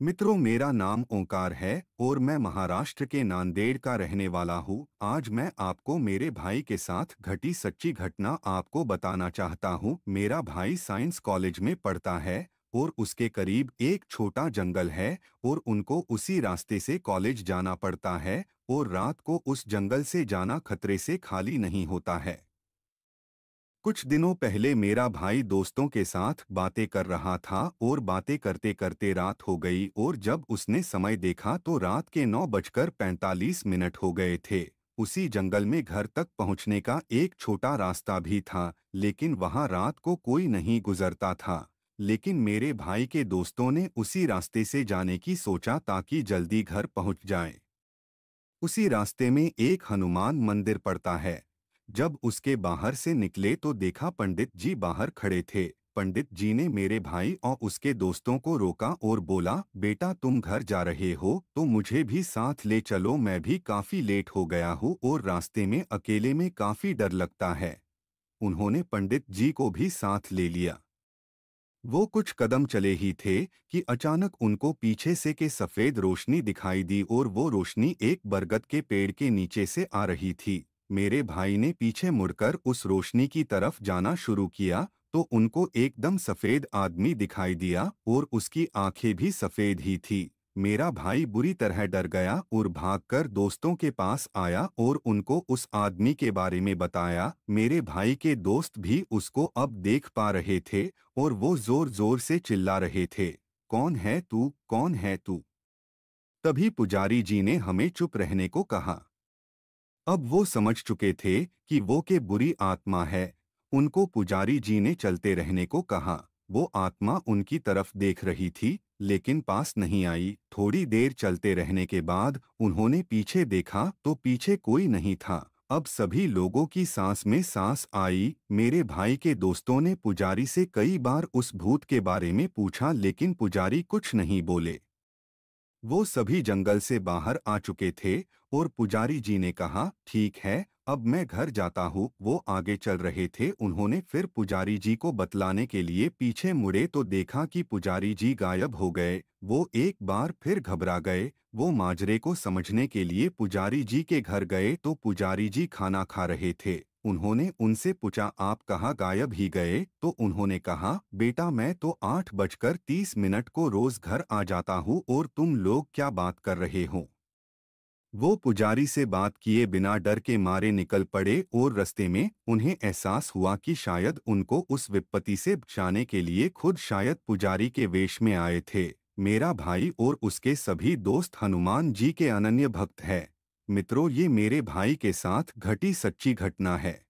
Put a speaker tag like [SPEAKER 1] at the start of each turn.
[SPEAKER 1] मित्रों, मेरा नाम ओंकार है और मैं महाराष्ट्र के नांदेड़ का रहने वाला हूँ। आज मैं आपको मेरे भाई के साथ घटी सच्ची घटना आपको बताना चाहता हूँ। मेरा भाई साइंस कॉलेज में पढ़ता है और उसके करीब एक छोटा जंगल है और उनको उसी रास्ते से कॉलेज जाना पड़ता है और रात को उस जंगल से जाना खतरे से खाली नहीं होता है। कुछ दिनों पहले मेरा भाई दोस्तों के साथ बातें कर रहा था और बातें करते करते रात हो गई और जब उसने समय देखा तो रात के नौ बजकर पैंतालीस मिनट हो गए थे। उसी जंगल में घर तक पहुँचने का एक छोटा रास्ता भी था, लेकिन वहाँ रात को कोई नहीं गुजरता था। लेकिन मेरे भाई के दोस्तों ने उसी रास्ते से जाने की सोचा ताकि जल्दी घर पहुँच जाए। उसी रास्ते में एक हनुमान मंदिर पड़ता है। जब उसके बाहर से निकले तो देखा पंडित जी बाहर खड़े थे। पंडित जी ने मेरे भाई और उसके दोस्तों को रोका और बोला, बेटा, तुम घर जा रहे हो तो मुझे भी साथ ले चलो, मैं भी काफ़ी लेट हो गया हूँ और रास्ते में अकेले में काफ़ी डर लगता है। उन्होंने पंडित जी को भी साथ ले लिया। वो कुछ कदम चले ही थे कि अचानक उनको पीछे से के सफ़ेद रोशनी दिखाई दी और वो रोशनी एक बरगद के पेड़ के नीचे से आ रही थी। मेरे भाई ने पीछे मुड़कर उस रोशनी की तरफ़ जाना शुरू किया तो उनको एकदम सफ़ेद आदमी दिखाई दिया और उसकी आँखें भी सफ़ेद ही थी। मेरा भाई बुरी तरह डर गया और भागकर दोस्तों के पास आया और उनको उस आदमी के बारे में बताया। मेरे भाई के दोस्त भी उसको अब देख पा रहे थे और वो ज़ोर ज़ोर से चिल्ला रहे थे, कौन है तू? कौन है तू? तभी पुजारी जी ने हमें चुप रहने को कहा। अब वो समझ चुके थे कि वो के बुरी आत्मा है। उनको पुजारी जी ने चलते रहने को कहा। वो आत्मा उनकी तरफ़ देख रही थी, लेकिन पास नहीं आई। थोड़ी देर चलते रहने के बाद उन्होंने पीछे देखा तो पीछे कोई नहीं था। अब सभी लोगों की सांस में सांस आई। मेरे भाई के दोस्तों ने पुजारी से कई बार उस भूत के बारे में पूछा, लेकिन पुजारी कुछ नहीं बोले। वो सभी जंगल से बाहर आ चुके थे और पुजारी जी ने कहा, ठीक है, अब मैं घर जाता हूँ। वो आगे चल रहे थे। उन्होंने फिर पुजारी जी को बतलाने के लिए पीछे मुड़े तो देखा कि पुजारी जी गायब हो गए। वो एक बार फिर घबरा गए। वो माजरे को समझने के लिए पुजारी जी के घर गए तो पुजारी जी खाना खा रहे थे। उन्होंने उनसे पूछा, आप कहाँ गायब ही गए? तो उन्होंने कहा, बेटा, मैं तो आठ बजकर तीस मिनट को रोज घर आ जाता हूँ और तुम लोग क्या बात कर रहे हो? वो पुजारी से बात किए बिना डर के मारे निकल पड़े और रस्ते में उन्हें एहसास हुआ कि शायद उनको उस विपत्ति से बचाने के लिए खुद शायद पुजारी के वेश में आए थे। मेरा भाई और उसके सभी दोस्त हनुमान जी के अनन्य भक्त है। मित्रों ये मेरे भाई के साथ घटी सच्ची घटना है।